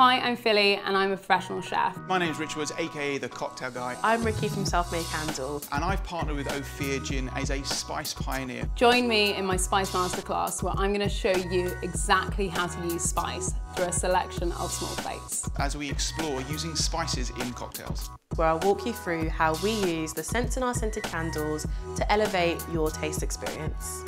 Hi, I'm Philly and I'm a professional chef. My name's Rich Woods, aka The Cocktail Guy, I'm Ricky from Self Made Candle. and I've partnered with Opihr Gin as a spice pioneer. Join me in my Spice Masterclass where I'm going to show you exactly how to use spice through a selection of small plates. as we explore using spices in cocktails. where I'll walk you through how we use the scents in our scented candles to elevate your taste experience.